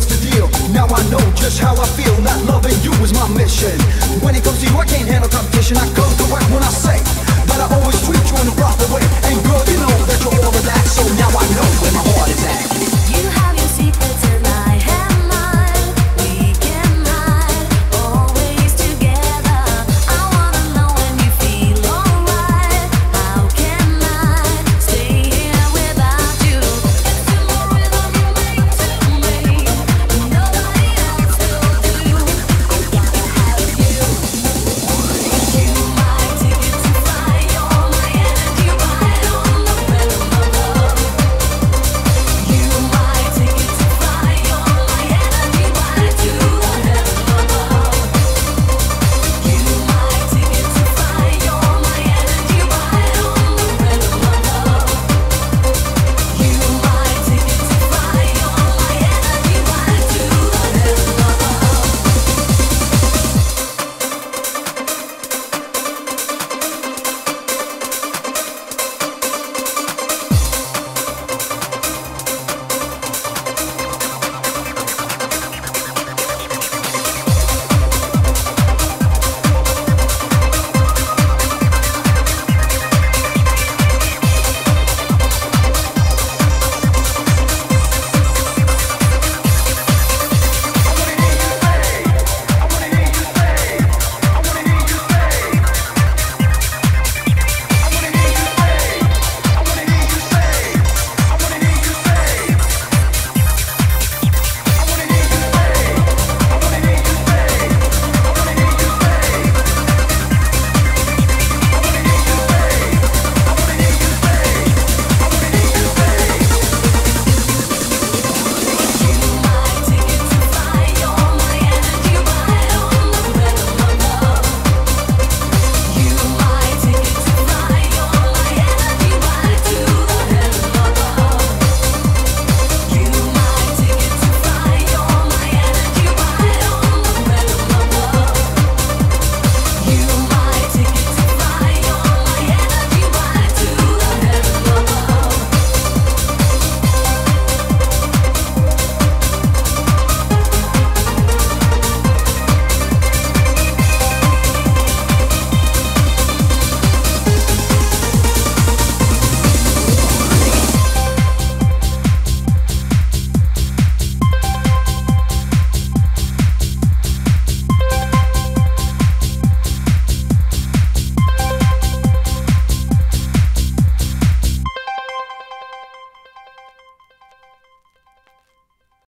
What's the deal? Now I know just how I feel, Not loving you is my mission. When it comes to you, I can't handle competition. I go to work when I say that I always treat you in the proper way. And